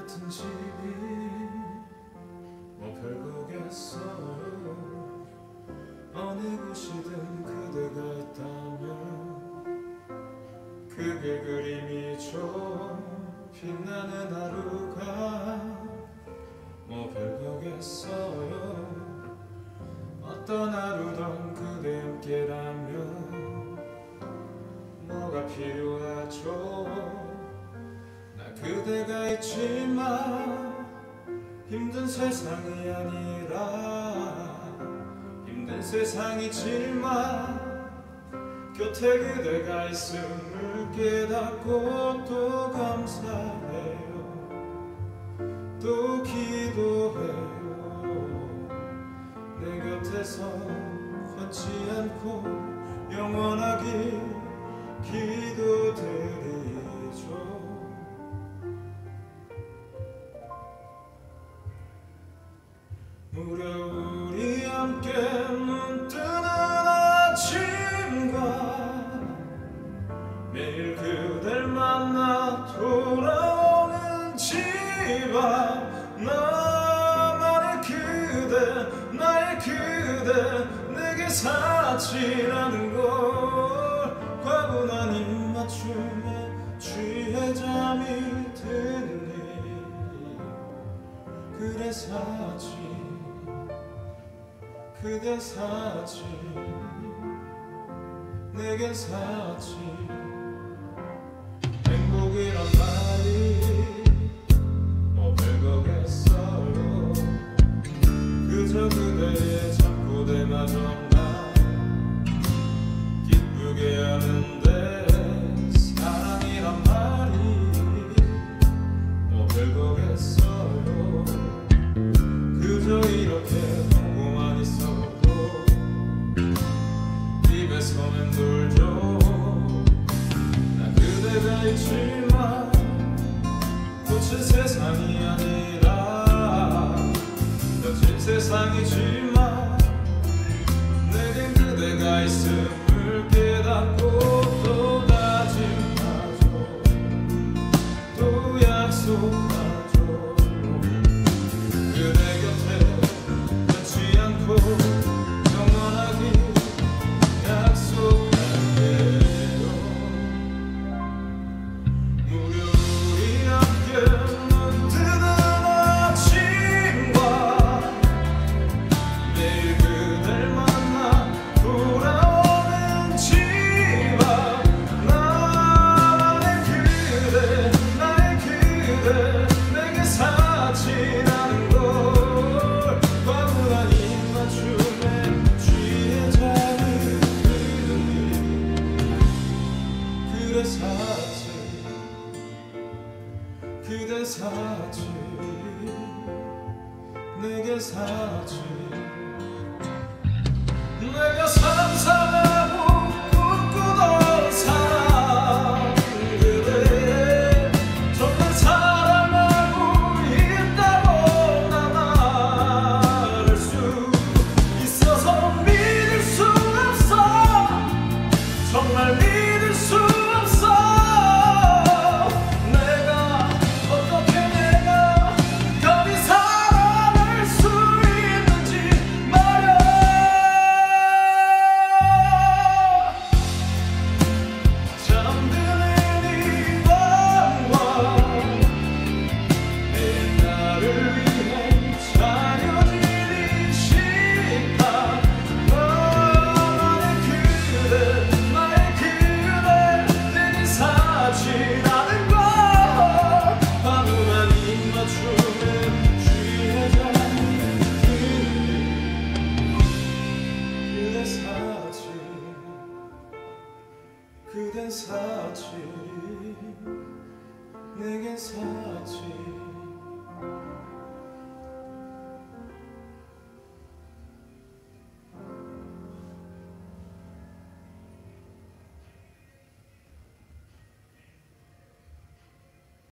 같은 집이 뭐 별거겠어요 어느 곳이든 그대가 있다면 그게 그림이죠 빛나는 하루가 뭐 별거겠어요 어떤 하루든 그대 함께라면 뭐가 필요하죠? 나 그대가 있지만 힘든 세상이 아니라 힘든 세상이지만 곁에 그대가 있음을 깨닫고 또 감사해요. 또 기도해요. 내 곁에서 걷지 않고 영원하길 기도드리죠 아침과 매일 그댈 만나 돌아오는 집안 나만의 그대 나의 그대 내게 사치라는 걸 과분한 입맞춤에 취해 잠이 드니 그래 사치 그대 사치 내겐 사치 행복이란 말 꽃은 세상이 아니라 며칠 세상이 지 그래 사치 그대 사치 내게 사치 그댄 사치 내겐 사치